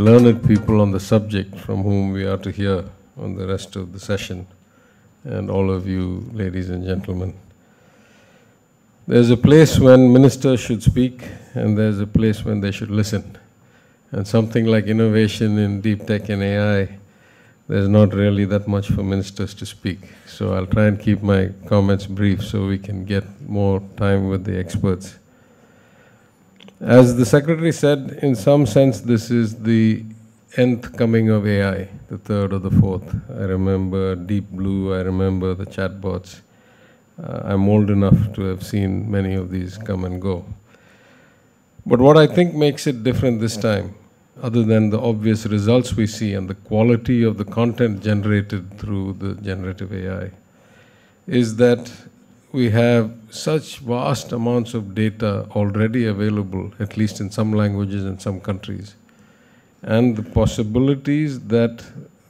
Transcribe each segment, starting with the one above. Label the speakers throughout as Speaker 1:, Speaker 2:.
Speaker 1: learned people on the subject from whom we are to hear on the rest of the session, and all of you, ladies and gentlemen. There's a place when ministers should speak, and there's a place when they should listen. And something like innovation in deep tech and AI, there's not really that much for ministers to speak. So I'll try and keep my comments brief so we can get more time with the experts. As the secretary said, in some sense, this is the nth coming of AI, the third or the fourth. I remember Deep Blue, I remember the chatbots. Uh, I'm old enough to have seen many of these come and go. But what I think makes it different this time, other than the obvious results we see and the quality of the content generated through the generative AI, is that we have such vast amounts of data already available, at least in some languages in some countries, and the possibilities that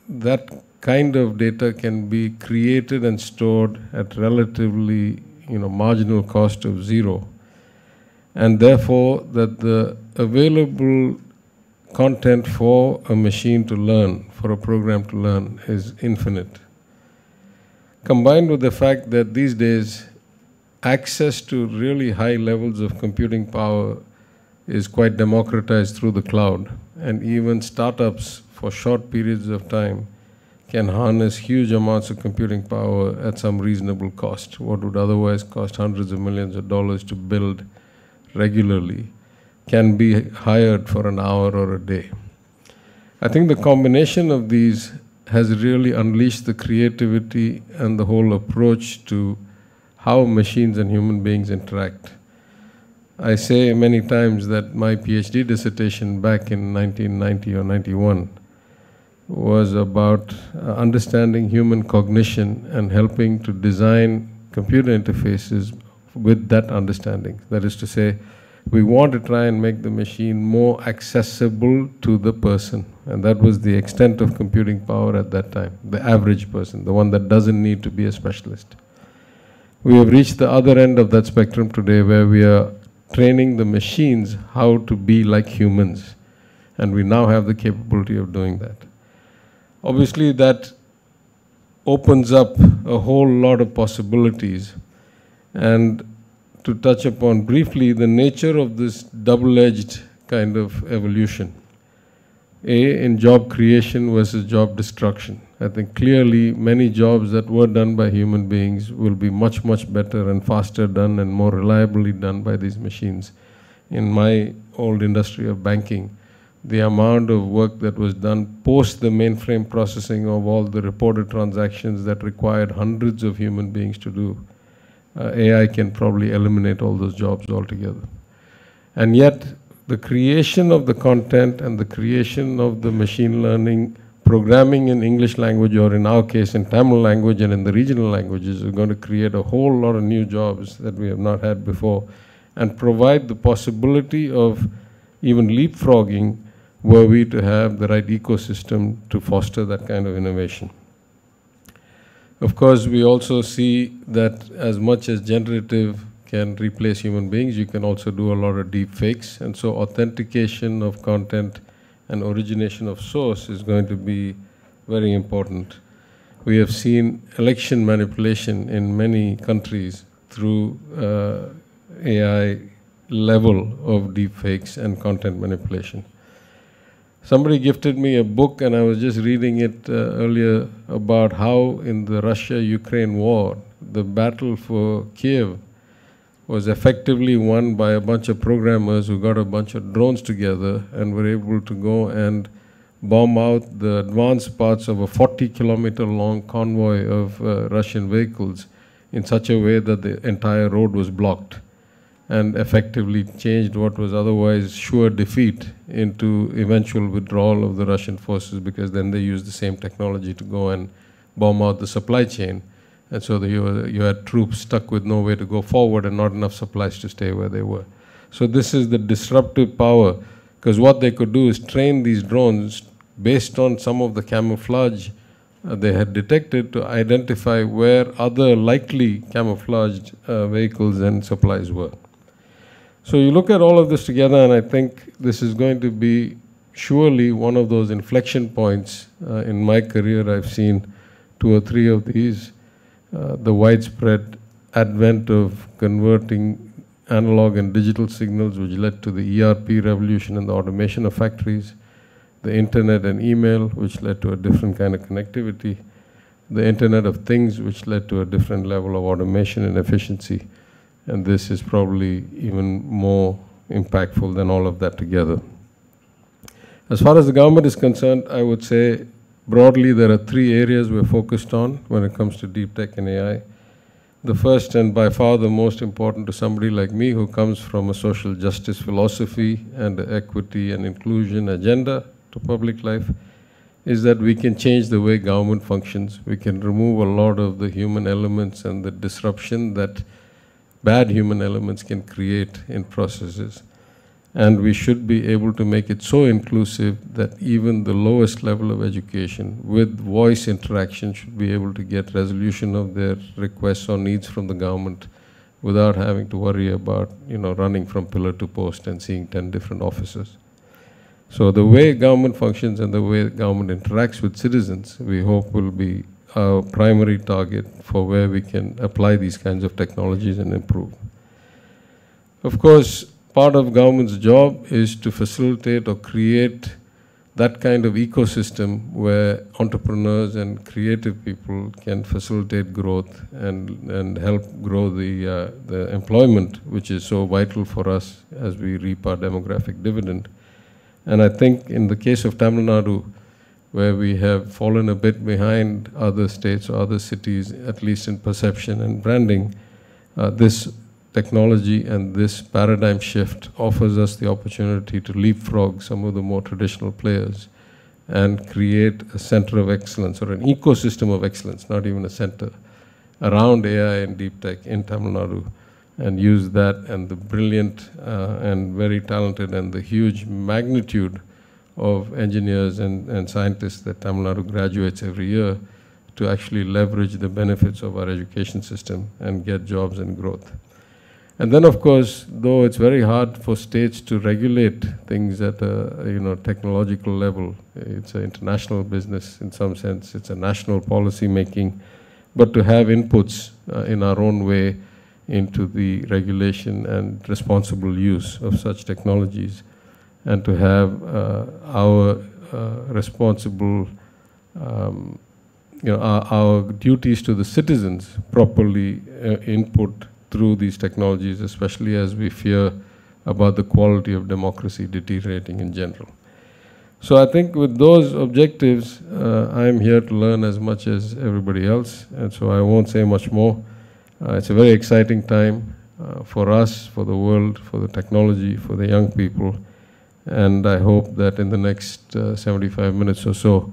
Speaker 1: that kind of data can be created and stored at relatively you know, marginal cost of zero, and therefore that the available content for a machine to learn, for a program to learn, is infinite. Combined with the fact that these days access to really high levels of computing power is quite democratized through the cloud, and even startups for short periods of time can harness huge amounts of computing power at some reasonable cost. What would otherwise cost hundreds of millions of dollars to build regularly can be hired for an hour or a day. I think the combination of these has really unleashed the creativity and the whole approach to how machines and human beings interact. I say many times that my PhD dissertation back in 1990 or 91 was about uh, understanding human cognition and helping to design computer interfaces with that understanding. That is to say, we want to try and make the machine more accessible to the person. And that was the extent of computing power at that time, the average person, the one that doesn't need to be a specialist. We have reached the other end of that spectrum today where we are training the machines how to be like humans. And we now have the capability of doing that. Obviously, that opens up a whole lot of possibilities. And to touch upon briefly the nature of this double edged kind of evolution. A, in job creation versus job destruction. I think clearly many jobs that were done by human beings will be much, much better and faster done and more reliably done by these machines. In my old industry of banking, the amount of work that was done post the mainframe processing of all the reported transactions that required hundreds of human beings to do, uh, AI can probably eliminate all those jobs altogether. And yet, the creation of the content and the creation of the machine learning programming in English language or in our case in Tamil language and in the regional languages is going to create a whole lot of new jobs that we have not had before and provide the possibility of even leapfrogging were we to have the right ecosystem to foster that kind of innovation. Of course, we also see that as much as generative can replace human beings, you can also do a lot of deep fakes. And so authentication of content and origination of source is going to be very important. We have seen election manipulation in many countries through uh, AI level of deepfakes and content manipulation. Somebody gifted me a book, and I was just reading it uh, earlier about how in the Russia Ukraine war, the battle for Kiev was effectively won by a bunch of programmers who got a bunch of drones together and were able to go and bomb out the advanced parts of a 40 kilometer long convoy of uh, Russian vehicles in such a way that the entire road was blocked and effectively changed what was otherwise sure defeat into eventual withdrawal of the Russian forces because then they used the same technology to go and bomb out the supply chain and so the, you, you had troops stuck with no way to go forward and not enough supplies to stay where they were. So this is the disruptive power, because what they could do is train these drones based on some of the camouflage uh, they had detected to identify where other likely camouflaged uh, vehicles and supplies were. So you look at all of this together, and I think this is going to be surely one of those inflection points uh, in my career. I've seen two or three of these. Uh, the widespread advent of converting analog and digital signals, which led to the ERP revolution and the automation of factories, the internet and email, which led to a different kind of connectivity, the Internet of Things, which led to a different level of automation and efficiency. And this is probably even more impactful than all of that together. As far as the government is concerned, I would say broadly there are three areas we're focused on when it comes to deep tech and AI. The first and by far the most important to somebody like me who comes from a social justice philosophy and equity and inclusion agenda to public life is that we can change the way government functions. We can remove a lot of the human elements and the disruption that bad human elements can create in processes. And we should be able to make it so inclusive that even the lowest level of education with voice interaction should be able to get resolution of their requests or needs from the government without having to worry about, you know, running from pillar to post and seeing 10 different officers. So the way government functions and the way government interacts with citizens, we hope will be our primary target for where we can apply these kinds of technologies and improve. Of course, part of government's job is to facilitate or create that kind of ecosystem where entrepreneurs and creative people can facilitate growth and, and help grow the, uh, the employment, which is so vital for us as we reap our demographic dividend. And I think in the case of Tamil Nadu, where we have fallen a bit behind other states or other cities, at least in perception and branding, uh, this technology and this paradigm shift offers us the opportunity to leapfrog some of the more traditional players and create a center of excellence or an ecosystem of excellence, not even a center, around AI and deep tech in Tamil Nadu and use that and the brilliant uh, and very talented and the huge magnitude of engineers and, and scientists that Tamil Nadu graduates every year to actually leverage the benefits of our education system and get jobs and growth. And then, of course, though it's very hard for states to regulate things at a you know technological level, it's an international business in some sense. It's a national policy making, but to have inputs uh, in our own way into the regulation and responsible use of such technologies, and to have uh, our uh, responsible um, you know, our, our, duties to the citizens properly uh, input through these technologies, especially as we fear about the quality of democracy deteriorating in general. So I think with those objectives, uh, I'm here to learn as much as everybody else, and so I won't say much more. Uh, it's a very exciting time uh, for us, for the world, for the technology, for the young people, and I hope that in the next uh, 75 minutes or so,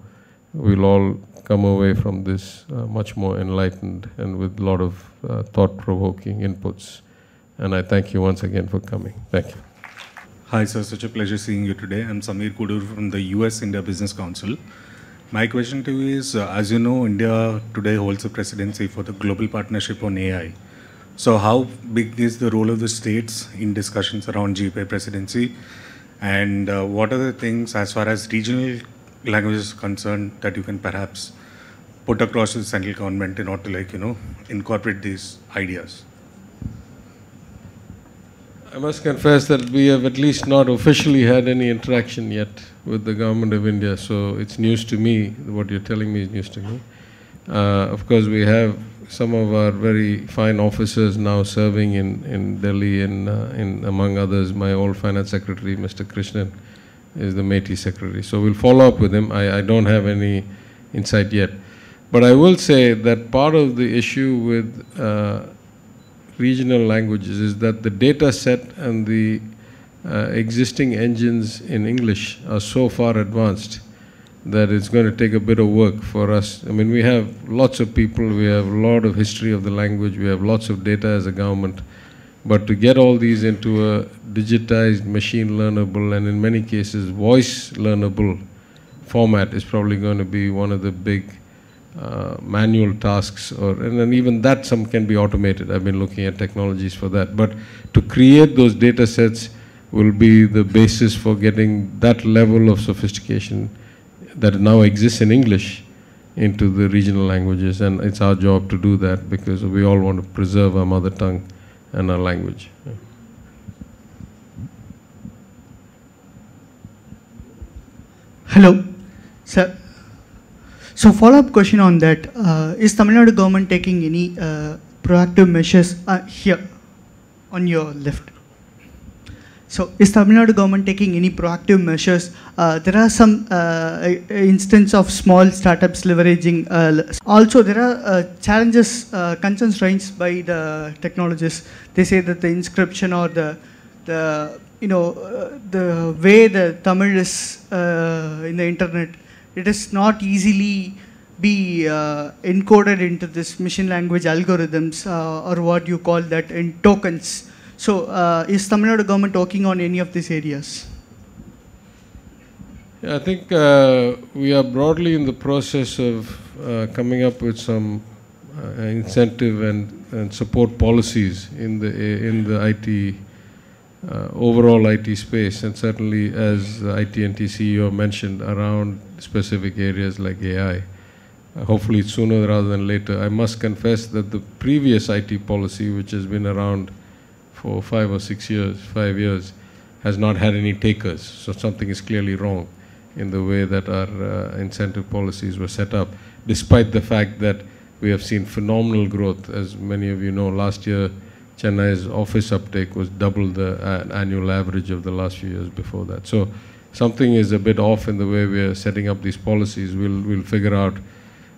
Speaker 1: we'll all come away from this uh, much more enlightened and with a lot of uh, thought-provoking inputs. And I thank you once again for coming. Thank you.
Speaker 2: Hi, sir. Such a pleasure seeing you today. I'm Samir Kudur from the US India Business Council. My question to you is, uh, as you know, India today holds the presidency for the Global Partnership on AI. So how big is the role of the states in discussions around GPA presidency? And uh, what are the things as far as regional languages concerned that you can perhaps put across to the central government in order to like, you know, incorporate these ideas?
Speaker 1: I must confess that we have at least not officially had any interaction yet with the government of India, so it's news to me. What you're telling me is news to me. Uh, of course, we have some of our very fine officers now serving in, in Delhi, and uh, in, among others, my old finance secretary, Mr. Krishnan, is the MeitY secretary. So we'll follow up with him. I, I don't have any insight yet. But I will say that part of the issue with uh, regional languages is that the data set and the uh, existing engines in English are so far advanced that it's going to take a bit of work for us. I mean, we have lots of people, we have a lot of history of the language, we have lots of data as a government. But to get all these into a digitized, machine learnable, and in many cases, voice learnable format is probably going to be one of the big uh, manual tasks, or and then even that some can be automated. I've been looking at technologies for that. But to create those data sets will be the basis for getting that level of sophistication that now exists in English into the regional languages. And it's our job to do that because we all want to preserve our mother tongue and our language.
Speaker 3: Hello, sir. So follow-up question on that. Uh, is Tamil Nadu government taking any uh, proactive measures uh, here on your left? So is Tamil Nadu government taking any proactive measures? Uh, there are some uh, instance of small startups leveraging. Uh, also, there are uh, challenges, concerns raised by the technologists. They say that the inscription or the the you know the way the Tamil is in the internet, it is not easily be uh, encoded into this machine language algorithms uh, or what you call that in tokens. So uh, is Tamil Nadu government working on any of these areas?
Speaker 1: I think uh, we are broadly in the process of uh, coming up with some uh, incentive and, and support policies in the in the IT uh, overall IT space, and certainly as the iTNT CEO mentioned around specific areas like AI. Uh, hopefully sooner rather than later. I must confess that the previous IT policy, which has been around for five or six years, five years, has not had any takers. So something is clearly wrong in the way that our uh, incentive policies were set up, despite the fact that we have seen phenomenal growth. As many of you know, last year Chennai's office uptake was double the uh, annual average of the last few years before that. So something is a bit off in the way we are setting up these policies. We'll, we'll figure out.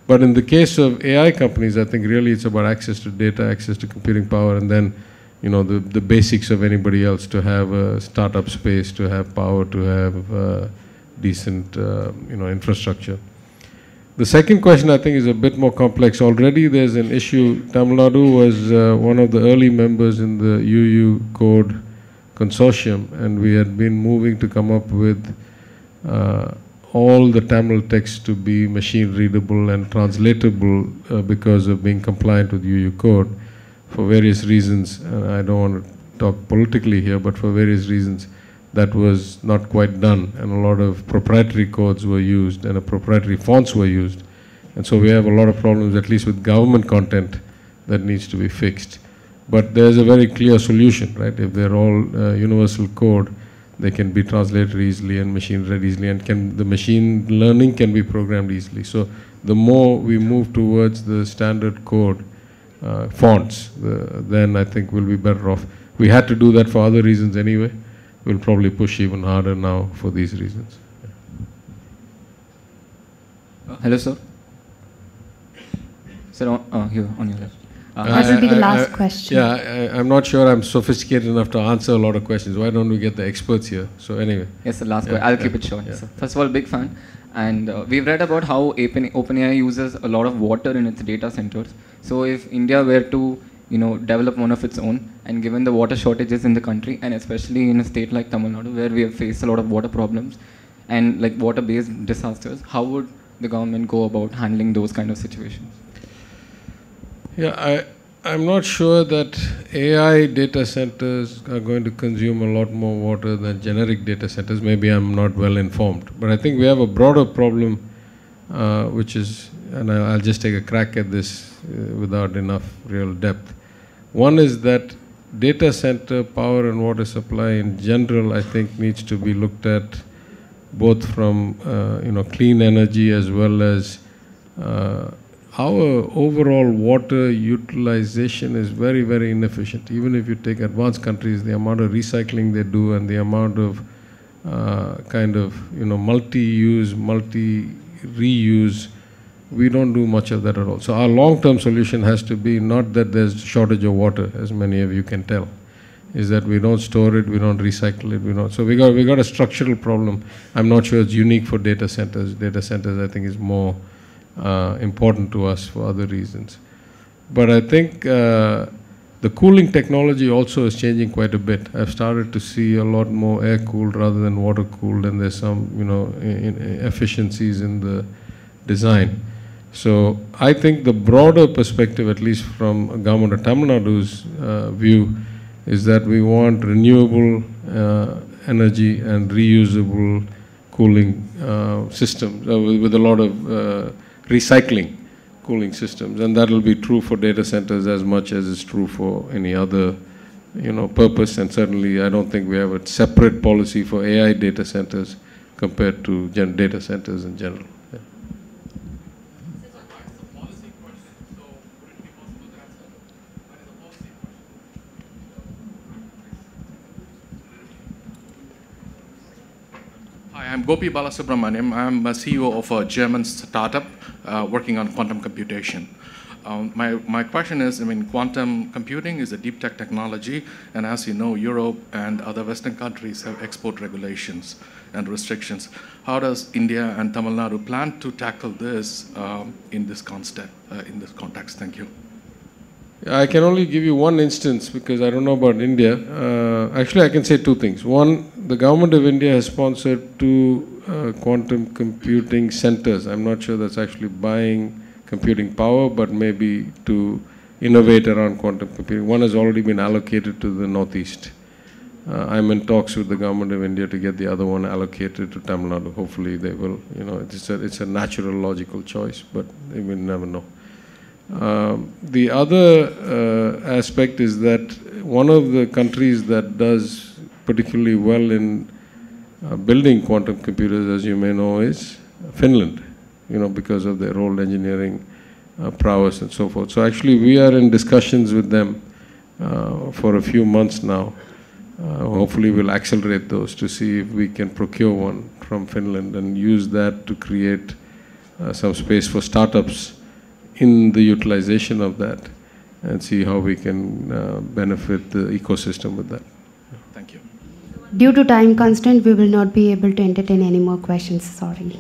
Speaker 1: But in the case of AI companies, I think really it's about access to data, access to computing power, and then you know the, the basics of anybody else to have a startup space, to have power, to have uh, decent uh, you know infrastructure. The second question I think is a bit more complex. Already there's an issue. Tamil Nadu was uh, one of the early members in the UU Code consortium, and we had been moving to come up with uh, all the Tamil text to be machine readable and translatable uh, because of being compliant with Unicode for various reasons. I don't want to talk politically here, but for various reasons that was not quite done, and a lot of proprietary codes were used and a proprietary fonts were used. And so we have a lot of problems, at least with government content, that needs to be fixed. But there's a very clear solution, right? If they're all uh, universal code, they can be translated easily and machine read easily, and can the machine learning can be programmed easily. So the more we move towards the standard code uh, fonts, the, then I think we'll be better off. We had to do that for other reasons anyway we'll probably push even harder now for these reasons.
Speaker 4: Uh, hello, sir. Sir, on, uh, here on your left. Uh,
Speaker 5: That will be the
Speaker 1: I-
Speaker 5: last
Speaker 1: I-
Speaker 5: question.
Speaker 1: Yeah, I, I'm not sure I'm sophisticated enough to answer a lot of questions. Why don't we get the experts here? So anyway,
Speaker 4: Yes, the last
Speaker 1: Yeah,
Speaker 4: question. I'll
Speaker 1: yeah,
Speaker 4: keep it short.
Speaker 1: yeah.
Speaker 4: Sir. First of all, big fan. And uh, we've read about how OpenAI uses a lot of water in its data centers. So if India were to, you know, develop one of its own, and given the water shortages in the country, and especially in a state like Tamil Nadu, where we have faced a lot of water problems and like water-based disasters, how would the government go about handling those kind of situations?
Speaker 1: yeah, I, I'm not sure that AI data centers are going to consume a lot more water than generic data centers. Maybe I'm not well informed, but I think we have a broader problem, uh, which is, and I'll just take a crack at this uh, without enough real depth. One is that data center power and water supply in general, I think, needs to be looked at both from uh, you know clean energy as well as uh, our overall water utilization is very very inefficient. Even if you take advanced countries, the amount of recycling they do and the amount of uh, kind of you know multi-use, multi-reuse, we don't do much of that at all. So our long-term solution has to be not that there's shortage of water, as many of you can tell, is that we don't store it, we don't recycle it, we don't. So we got we got a structural problem. I'm not sure it's unique for data centers. Data centers, I think, is more uh, important to us for other reasons. But I think uh, the cooling technology also is changing quite a bit. I've started to see a lot more air cooled rather than water cooled, and there's some you know in, in efficiencies in the design. So I think the broader perspective, at least from government of Tamil Nadu's uh, view, is that we want renewable uh, energy and reusable cooling uh, systems uh, with, with a lot of uh, recycling cooling systems, and that will be true for data centers as much as it's true for any other, you know, purpose. And certainly, I don't think we have a separate policy for AI data centers compared to data centers in general. Yeah.
Speaker 5: Hi, I'm Gopi Balasubramaniam. I'm a CEO of a German startup uh, working on quantum computation. Um, my, my question is, I mean, quantum computing is a deep tech technology, and as you know, Europe and other Western countries have export regulations and restrictions. How does India and Tamil Nadu plan to tackle this um, in this context? Uh, in this context, thank you.
Speaker 1: I can only give you one instance because I don't know about India. Uh, actually, I can say two things. One, the government of India has sponsored two uh, quantum computing centers. I'm not sure that's actually buying computing power, but maybe to innovate around quantum computing. One has already been allocated to the Northeast. Uh, I'm in talks with the government of India to get the other one allocated to Tamil Nadu. Hopefully, they will. You know, it's a, it's a natural, logical choice, but we never know. Um, the other uh, aspect is that one of the countries that does particularly well in uh, building quantum computers, as you may know, is Finland, you know, because of their old engineering uh, prowess and so forth. So actually, we are in discussions with them uh, for a few months now. Uh, hopefully, we'll accelerate those to see if we can procure one from Finland and use that to create uh, some space for startups in the utilization of that and see how we can uh, benefit the ecosystem with that.
Speaker 5: Thank you.
Speaker 6: Due to time constraint, we will not be able to entertain any more questions. Sorry.